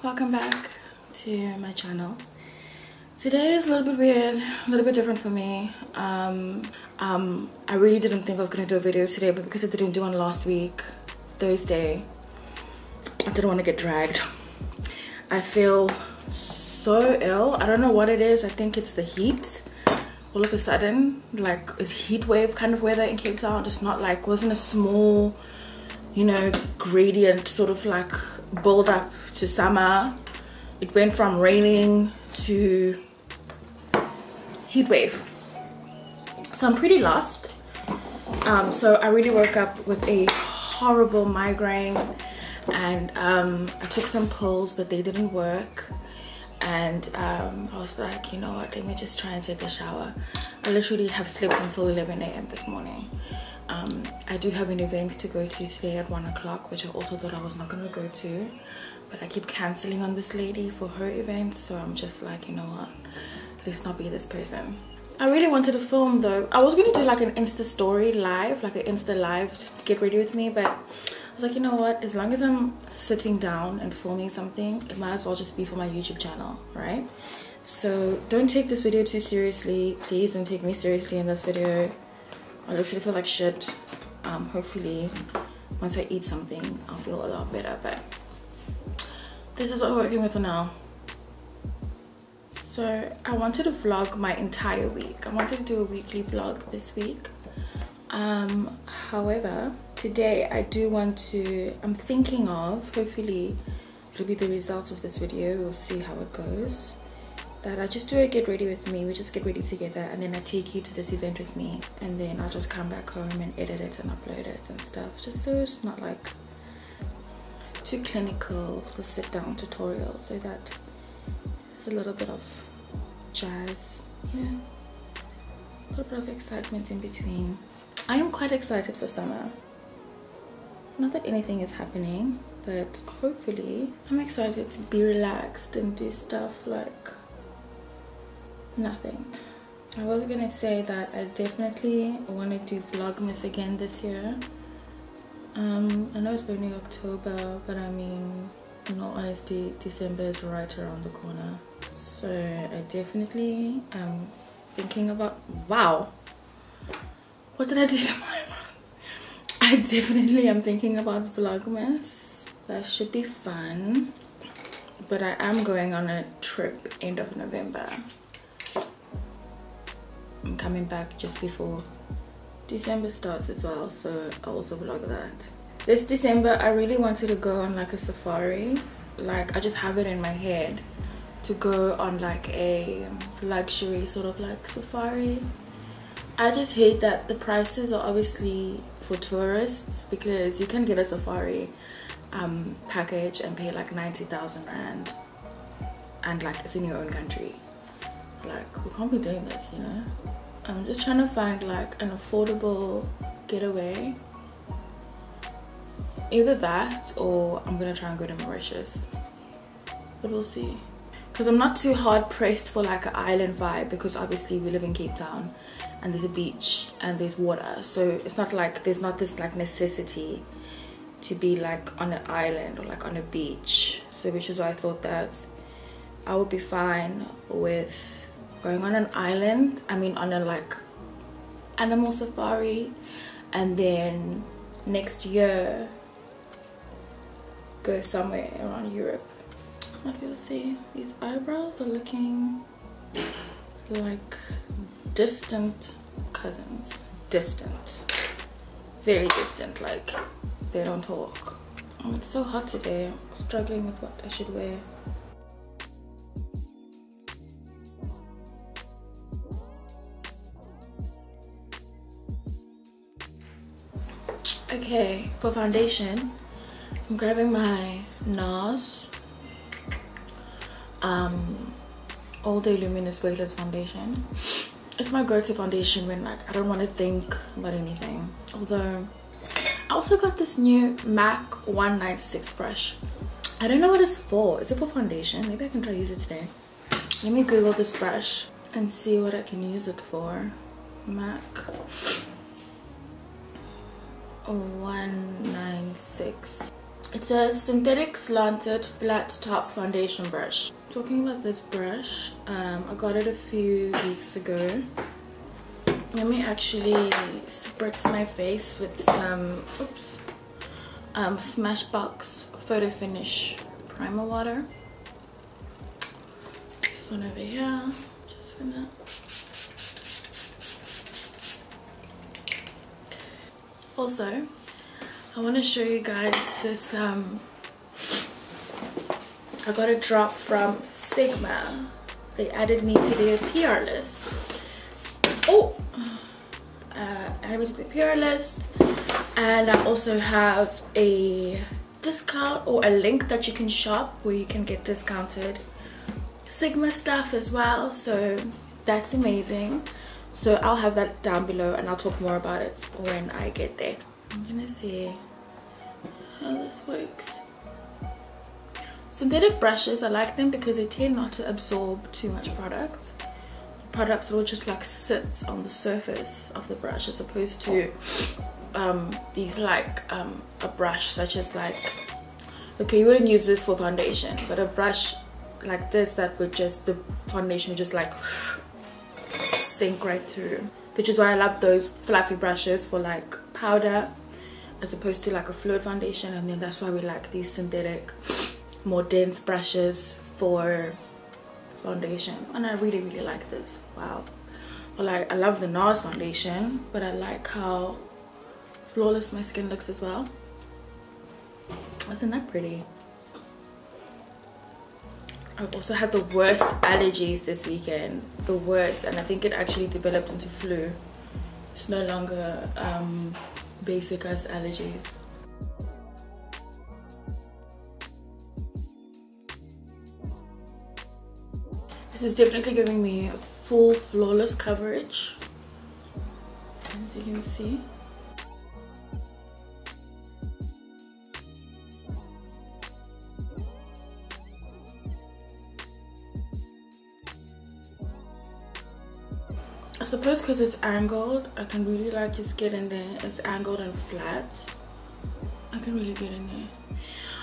welcome back to my channel. Today is a little bit weird a little bit different for me. Um um i really didn't think i was gonna do a video today but because i didn't do one last week thursday i didn't want to get dragged. I feel so ill. I don't know what it is. I think it's the heat. All of a sudden like it's heat wave kind of weather in cape town. It's not like wasn't a small you know gradient sort of like build up to summer. It went from raining to heat wave. So i'm pretty lost. Um, so i really woke up with a horrible migraine and um, i took some pills but they didn't work. And um, i was like you know what? Let me just try and take a shower. I literally have slept until 11 a.m this morning um, i do have an event to go to today at one o'clock which i also thought i was not going to go to but i keep canceling on this lady for her event so i'm just like you know what? Let's not be this person. I really wanted to film though. I was going to do like an insta story live like an insta live get ready with me but i was like you know what? As long as i'm sitting down and filming something it might as well just be for my youtube channel right? So don't take this video too seriously. Please don't take me seriously in this video I literally feel like shit. Um, hopefully, once I eat something, I'll feel a lot better. But this is what we're working with for now. So I wanted to vlog my entire week. I wanted to do a weekly vlog this week. Um, however, today I do want to, I'm thinking of, hopefully it'll be the result of this video. We'll see how it goes that I just do a get ready with me. We just get ready together and then I take you to this event with me and then I'll just come back home and edit it and upload it and stuff. Just so it's not like too clinical for sit down tutorial so that there's a little bit of jazz, you know, a little bit of excitement in between. I am quite excited for summer. Not that anything is happening, but hopefully I'm excited to be relaxed and do stuff like nothing. I was gonna say that i definitely want to do vlogmas again this year. Um i know it's only october but i mean in all honesty december is right around the corner. So i definitely am thinking about wow. What did i do to my mom? i definitely am thinking about vlogmas. That should be fun. But i am going on a trip end of november I'm coming back just before December starts as well so I'll also vlog that. This December I really wanted to go on like a safari. Like I just have it in my head to go on like a luxury sort of like safari. I just hate that the prices are obviously for tourists because you can get a safari um, package and pay like 90,000 rand and like it's in your own country like we can't be doing this you know? I'm just trying to find like an affordable getaway. Either that or i'm gonna try and go to mauritius. But we'll see. Because i'm not too hard pressed for like an island vibe because obviously we live in cape town and there's a beach and there's water. So it's not like there's not this like necessity to be like on an island or like on a beach. So which is why i thought that i would be fine with going on an island i mean on a like animal safari and then next year go somewhere around europe. What do you see? These eyebrows are looking like distant cousins. Distant. Very distant like they don't talk. Oh, it's so hot today. Struggling with what i should wear Okay, for foundation, I'm grabbing my NARS um, All Day Luminous Weightless Foundation. It's my go-to foundation when like I don't want to think about anything. Although, I also got this new MAC 196 brush. I don't know what it's for. Is it for foundation? Maybe I can try use it today. Let me Google this brush and see what I can use it for. MAC 196 it's a synthetic slanted flat top foundation brush. Talking about this brush um, i got it a few weeks ago. Let me actually spritz my face with some oops um, smashbox photo finish primer water. This one over here just gonna also I want to show you guys this um I got a drop from Sigma. They added me to their PR list. Oh uh, added me to the PR list. And I also have a discount or a link that you can shop where you can get discounted Sigma stuff as well. So that's amazing so I'll have that down below and I'll talk more about it when I get there. I'm gonna see how this works. Synthetic brushes I like them because they tend not to absorb too much product. Products will just like sits on the surface of the brush as opposed to um, these like um, a brush such as like okay you wouldn't use this for foundation but a brush like this that would just the foundation just like sink right through which is why I love those fluffy brushes for like powder as opposed to like a fluid foundation. And then that's why we like these synthetic more dense brushes for foundation. And I really really like this. Wow. Like I love the NARS foundation but I like how flawless my skin looks as well. Isn't that pretty I've also had the worst allergies this weekend. The worst and I think it actually developed into flu. It's no longer um, basic as allergies. This is definitely giving me full flawless coverage. As you can see suppose because it's angled, I can really like just get in there. It's angled and flat. I can really get in there.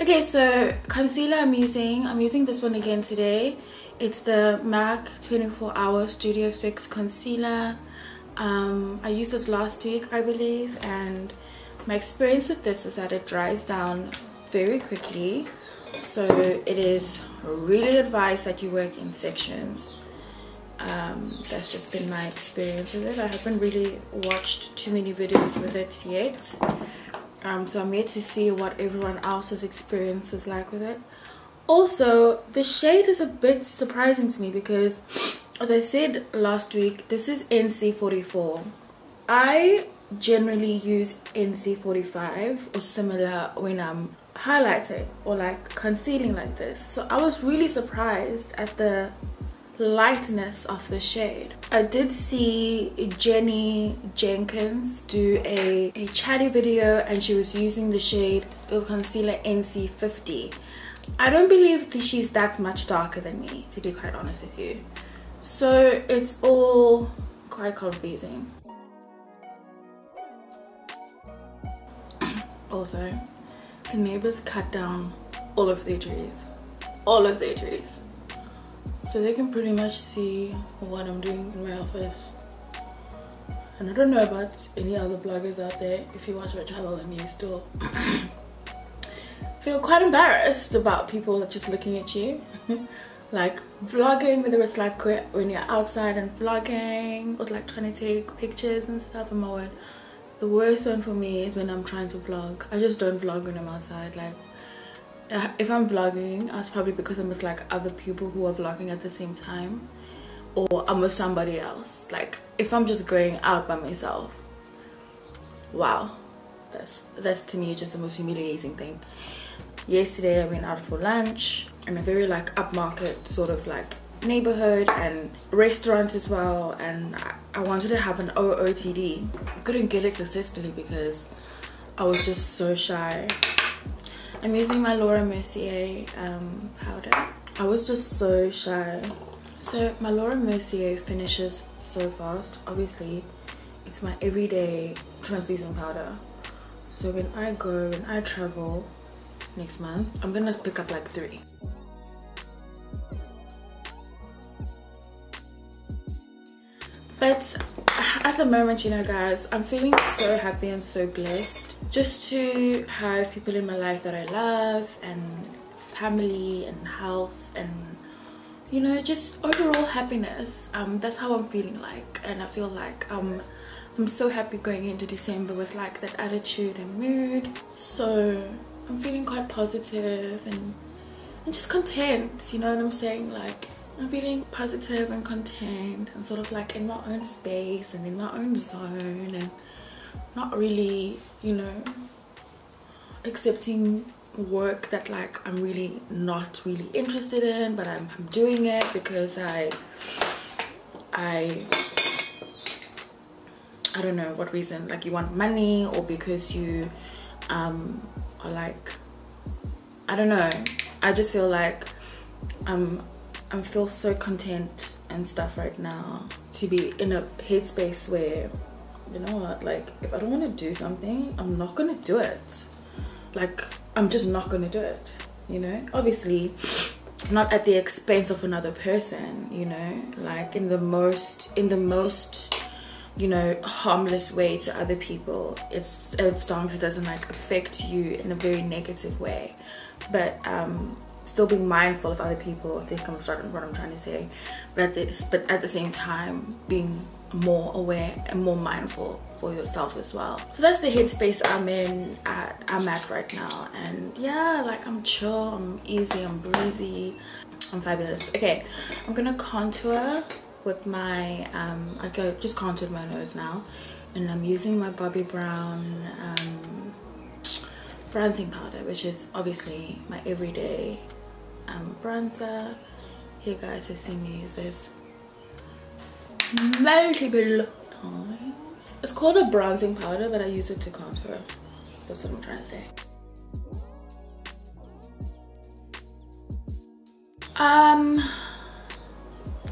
Okay, so concealer I'm using. I'm using this one again today. It's the MAC 24 Hour Studio Fix Concealer. Um, I used it last week, I believe, and my experience with this is that it dries down very quickly. So it is really advised that you work in sections um, that's just been my experience with it. I haven't really watched too many videos with it yet. Um, so I'm yet to see what everyone else's experience is like with it. Also, the shade is a bit surprising to me because, as I said last week, this is NC44. I generally use NC45 or similar when I'm highlighting or like concealing like this. So I was really surprised at the lightness of the shade. I did see Jenny Jenkins do a, a chatty video and she was using the shade the concealer NC50. I don't believe that she's that much darker than me to be quite honest with you. So it's all quite confusing. also, the neighbors cut down all of their trees. All of their trees so they can pretty much see what I'm doing in my office. And I don't know about any other bloggers out there. If you watch my channel and you still feel quite embarrassed about people just looking at you like vlogging whether it's like when you're outside and vlogging or like trying to take pictures and stuff and my word the worst one for me is when I'm trying to vlog. I just don't vlog when I'm outside like Uh, if I'm vlogging, it's probably because I'm with like other people who are vlogging at the same time or I'm with somebody else. Like if I'm just going out by myself, wow, that's that's to me just the most humiliating thing. Yesterday I went out for lunch in a very like upmarket sort of like neighborhood and restaurant as well and I, I wanted to have an OOTD. I couldn't get it successfully because I was just so shy I'm using my Laura Mercier um, powder. I was just so shy. So my Laura Mercier finishes so fast. Obviously, it's my everyday translucent powder. So when I go, when I travel, next month. I'm gonna pick up like three. But at the moment, you know, guys, I'm feeling so happy and so blessed just to have people in my life that I love and family and health and you know just overall happiness um that's how i'm feeling like. And i feel like um i'm so happy going into december with like that attitude and mood. So i'm feeling quite positive and and just content you know what i'm saying? Like i'm feeling positive and content and sort of like in my own space and in my own zone and not really you know accepting work that like I'm really not really interested in but I'm, I'm doing it because I I I don't know what reason like you want money or because you um are like I don't know. I just feel like I'm I feel so content and stuff right now to be in a headspace where you know what? Like if I don't want to do something I'm not gonna do it. Like I'm just not gonna do it you know? Obviously not at the expense of another person you know? Like in the most in the most you know harmless way to other people it's as long as it doesn't like affect you in a very negative way. But um still being mindful of other people i think i'm starting what i'm trying to say. But at this but at the same time being more aware and more mindful for yourself as well. So that's the headspace i'm in at i'm at right now. And yeah like i'm chill i'm easy i'm breezy i'm fabulous. Okay i'm gonna contour with my um i go just contoured my nose now. And i'm using my bobbi brown um bronzing powder which is obviously my everyday um bronzer. You guys have seen me use this multiple times. It's called a bronzing powder, but I use it to contour. That's what I'm trying to say. Um,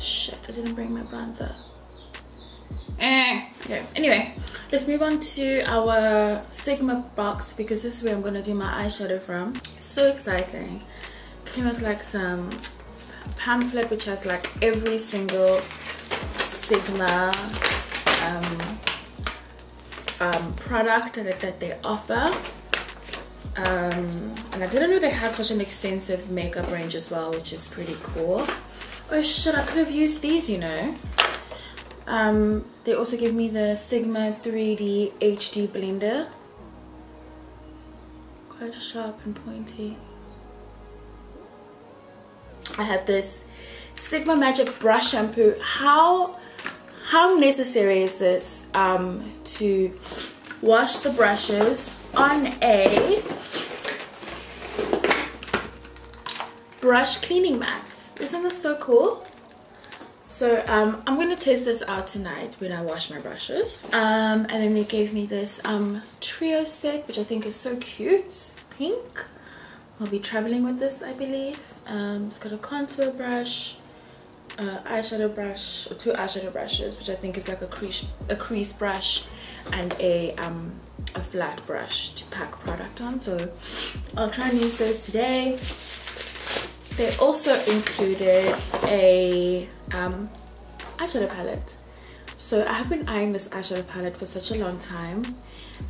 shit, I didn't bring my bronzer. Eh. Okay, anyway, let's move on to our Sigma box because this is where I'm gonna do my eyeshadow from. So exciting. Came with like some pamphlet which has like every single Sigma um, um, product that, that they offer. Um, and I didn't know they had such an extensive makeup range as well, which is pretty cool. Oh shit, I could have used these, you know. Um, they also give me the Sigma 3D HD blender. Quite sharp and pointy. I have this Sigma Magic Brush Shampoo. How how necessary is this um, to wash the brushes on a brush cleaning mat? Isn't this so cool? So um, I'm gonna test this out tonight when I wash my brushes. Um, and then they gave me this um, trio set which I think is so cute. It's pink. I'll be traveling with this I believe. Um, it's got a contour brush uh, eyeshadow brush or two eyeshadow brushes which I think is like a crease a crease brush and a um a flat brush to pack product on. So I'll try and use those today. They also included a um, eyeshadow palette. So I have been eyeing this eyeshadow palette for such a long time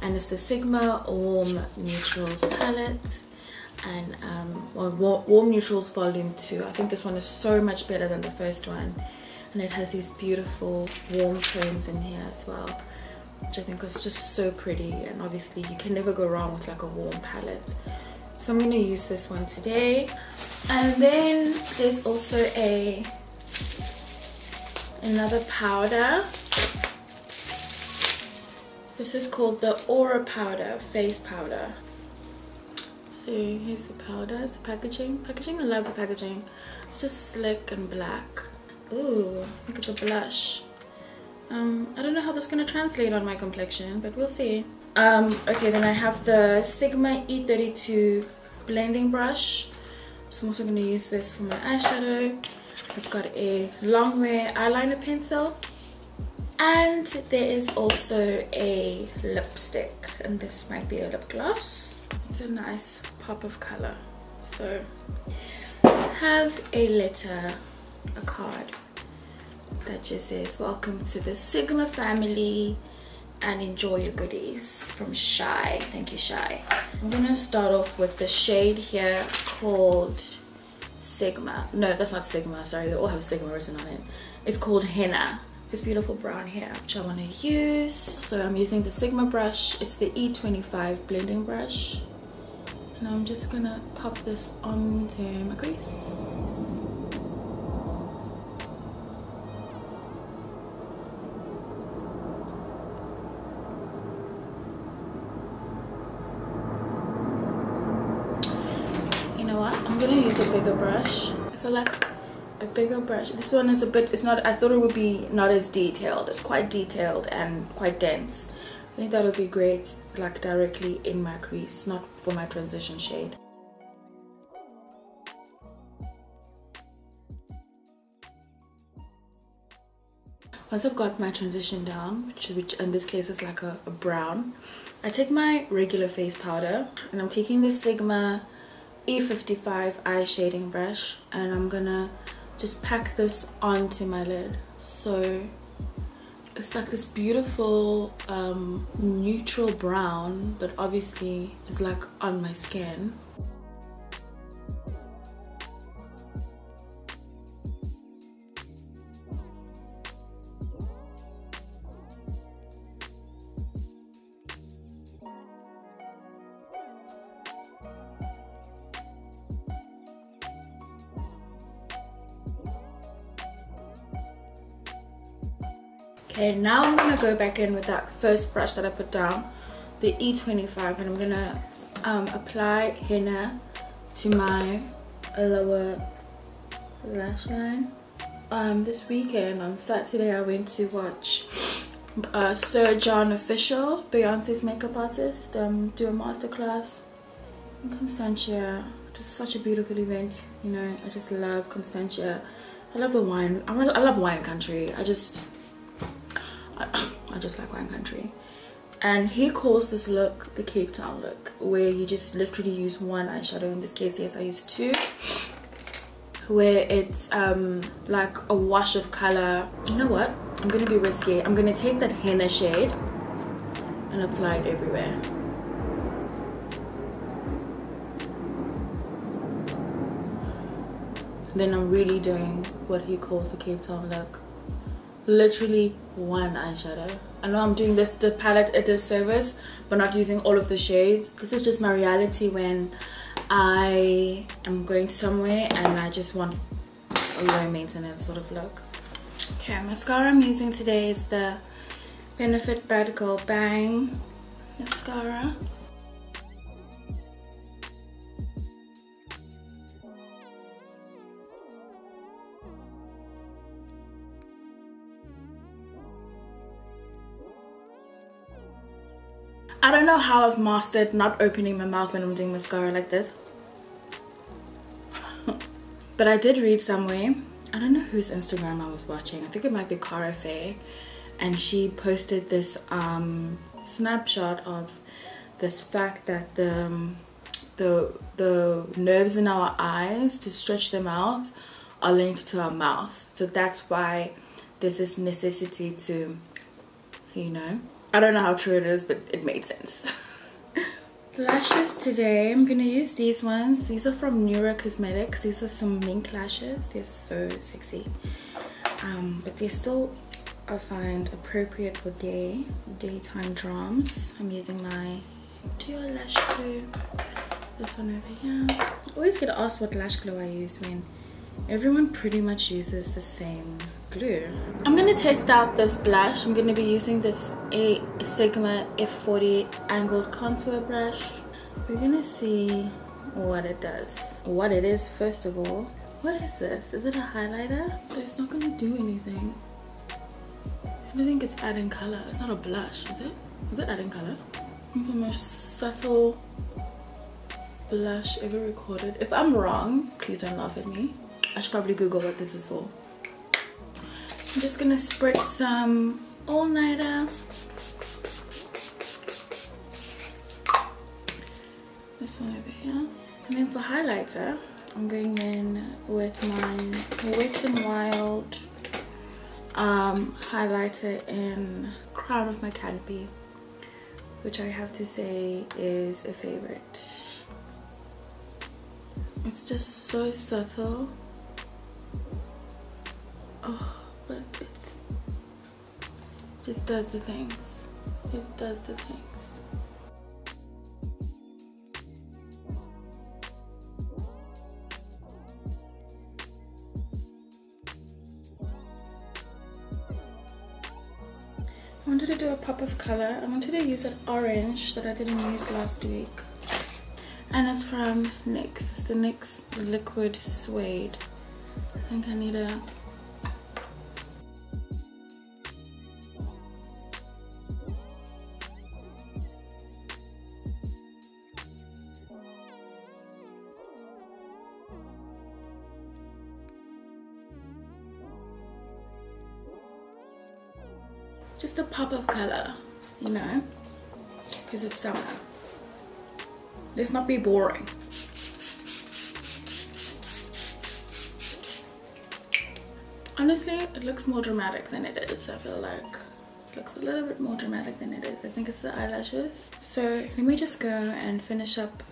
and it's the Sigma Warm Neutrals palette and um, well, Warm Neutrals Volume 2. I think this one is so much better than the first one. And it has these beautiful warm tones in here as well, which I think is just so pretty. And obviously you can never go wrong with like a warm palette. So I'm going to use this one today. And then there's also a another powder. This is called the Aura Powder Face Powder see here's the powder it's the packaging. Packaging i love the packaging. It's just slick and black. Ooh, I think it's a blush. Um i don't know how that's gonna translate on my complexion but we'll see. Um okay then i have the sigma e32 blending brush. So i'm also going to use this for my eyeshadow. I've got a long wear eyeliner pencil. And there is also a lipstick. And this might be a lip gloss. It's a nice pop of color. So have a letter a card that just says welcome to the sigma family and enjoy your goodies from shy. Thank you shy. I'm gonna start off with the shade here called sigma. No that's not sigma sorry. They all have sigma written on it. It's called henna. This beautiful brown hair which i want to use. So i'm using the sigma brush. It's the e25 blending brush and i'm just gonna pop this onto my crease. You know what? I'm gonna use a bigger brush. I feel like a bigger brush. This one is a bit it's not i thought it would be not as detailed. It's quite detailed and quite dense i think that would be great like directly in my crease not for my transition shade. Once I've got my transition down, which, which in this case is like a, a, brown, I take my regular face powder and I'm taking the Sigma E55 eye shading brush and I'm gonna just pack this onto my lid. So it's like this beautiful um, neutral brown but obviously it's like on my skin okay now i'm gonna go back in with that first brush that i put down the e25 and i'm gonna um, apply henna to my lower lash line. Um, this weekend on saturday i went to watch uh, sir john official beyonce's makeup artist um, do a masterclass in constantia just such a beautiful event you know i just love constantia. I love the wine i love wine country. I just I just like wine country. And he calls this look the Cape Town look where you just literally use one eyeshadow in this case yes I use two where it's um like a wash of color. You know what? I'm gonna be risky. I'm gonna take that henna shade and apply it everywhere. Then I'm really doing what he calls the Cape Town look literally one eyeshadow. I know i'm doing this the palette a disservice but not using all of the shades. This is just my reality when i am going somewhere and i just want a low maintenance sort of look. Okay mascara i'm using today is the benefit bad girl bang mascara I don't know how I've mastered not opening my mouth when I'm doing mascara like this. but I did read somewhere, I don't know whose Instagram I was watching. I think it might be Cara Faye. And she posted this um, snapshot of this fact that the, um, the, the nerves in our eyes, to stretch them out, are linked to our mouth. So that's why there's this necessity to, you know, I don't know how true it is, but it made sense. lashes today, I'm gonna use these ones. These are from Neura Cosmetics. These are some mink lashes. They're so sexy. Um, but they're still, I find, appropriate for day, daytime drams. I'm using my Duo Lash Glue. This one over here. I always get asked what lash glue I use when everyone pretty much uses the same I'm gonna test out this blush. I'm gonna be using this A Sigma F40 angled contour brush. We're gonna see what it does. What it is first of all. What is this? Is it a highlighter? So it's not gonna do anything. I don't think it's adding color. It's not a blush, is it? Is it adding color? It's the most subtle blush ever recorded. If I'm wrong, please don't laugh at me. I should probably Google what this is for. I'm just gonna spritz some all-nighter. this one over here. And then for highlighter I'm going in with my Wet n Wild um, highlighter in Crown of My Canopy which I have to say is a favorite. It's just so subtle just does the things it does the things I wanted to do a pop of color. I wanted to use an orange that I didn't use last week. And it's from NYX. It's the NYX Liquid Suede. I think I need a just a pop of color you know? Because it's summer. Let's not be boring. Honestly it looks more dramatic than it is i feel like. It looks a little bit more dramatic than it is. I think it's the eyelashes. So let me just go and finish up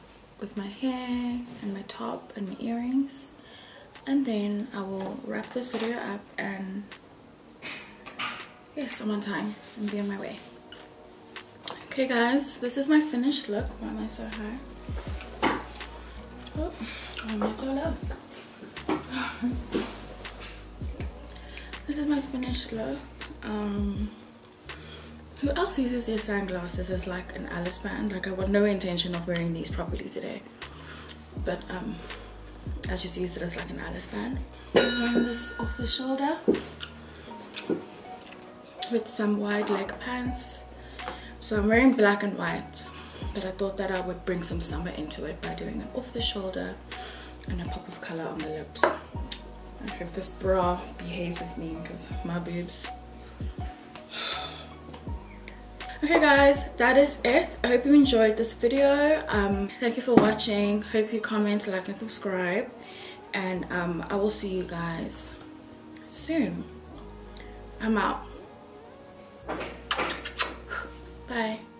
with my hair and my top and my earrings. And then i will wrap this video up and yes i'm on time. And be on my way. Okay guys this is my finished look. Why am i so high? Oh why am i so low? This is my finished look. Um who else uses their sunglasses as like an alice band like i have no intention of wearing these properly today. But um i just use it as like an alice band I'm this off the shoulder with some wide leg pants. So i'm wearing black and white but i thought that i would bring some summer into it by doing an off the shoulder and a pop of color on the lips. I hope this bra behaves with me because my boobs. Okay guys that is it. I hope you enjoyed this video. Um thank you for watching. Hope you comment like and subscribe. And um i will see you guys soon. I'm out Bye.